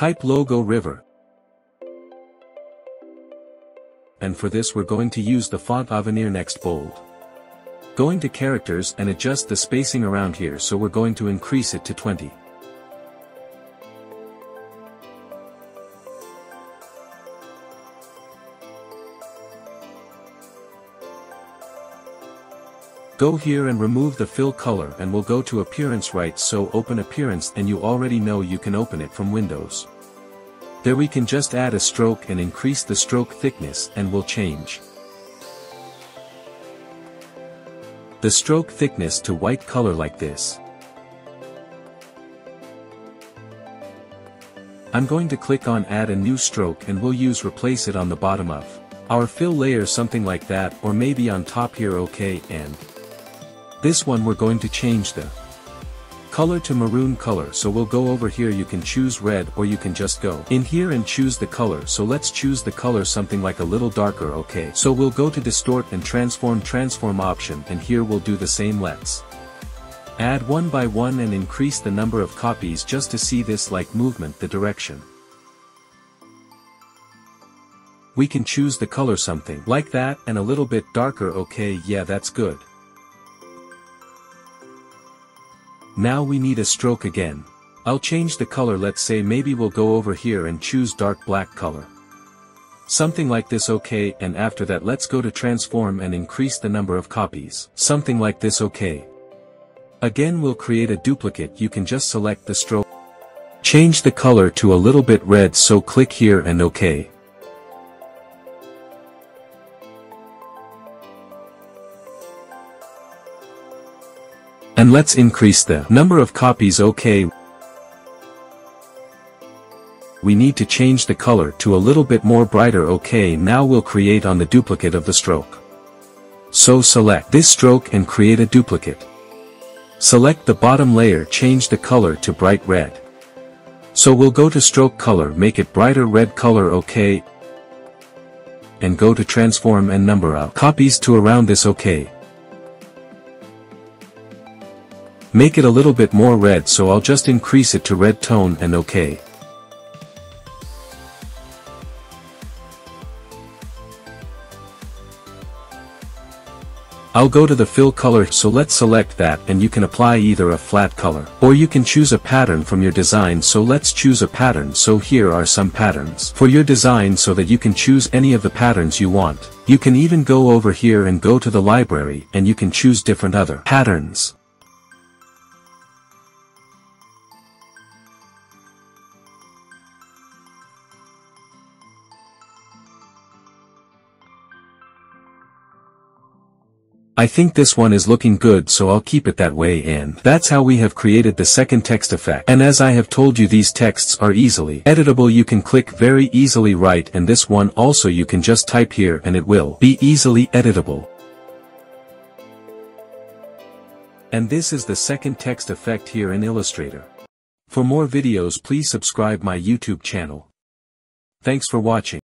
Type logo river. And for this we're going to use the font Avenir Next Bold. Going to characters and adjust the spacing around here so we're going to increase it to 20. Go here and remove the fill color and we'll go to appearance right so open appearance and you already know you can open it from Windows. There we can just add a stroke and increase the stroke thickness and we'll change. The stroke thickness to white color like this. I'm going to click on add a new stroke and we'll use replace it on the bottom of our fill layer something like that or maybe on top here okay and this one we're going to change the color to maroon color so we'll go over here. You can choose red or you can just go in here and choose the color. So let's choose the color something like a little darker okay? So we'll go to distort and transform transform option and here we'll do the same. Let's add one by one and increase the number of copies just to see this like movement the direction. We can choose the color something like that and a little bit darker okay? Yeah that's good Now we need a stroke again. I'll change the color let's say maybe we'll go over here and choose dark black color. Something like this okay and after that let's go to transform and increase the number of copies. Something like this okay. Again we'll create a duplicate you can just select the stroke. Change the color to a little bit red so click here and OK. And let's increase the number of copies OK. We need to change the color to a little bit more brighter OK now we'll create on the duplicate of the stroke. So select this stroke and create a duplicate. Select the bottom layer change the color to bright red. So we'll go to stroke color make it brighter red color OK. And go to transform and number out copies to around this OK. Make it a little bit more red so I'll just increase it to red tone and OK. I'll go to the fill color so let's select that and you can apply either a flat color or you can choose a pattern from your design so let's choose a pattern so here are some patterns for your design so that you can choose any of the patterns you want. You can even go over here and go to the library and you can choose different other patterns. I think this one is looking good so I'll keep it that way and that's how we have created the second text effect. And as I have told you these texts are easily editable you can click very easily right and this one also you can just type here and it will be easily editable. And this is the second text effect here in Illustrator. For more videos please subscribe my YouTube channel. Thanks for watching.